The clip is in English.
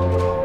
Bye.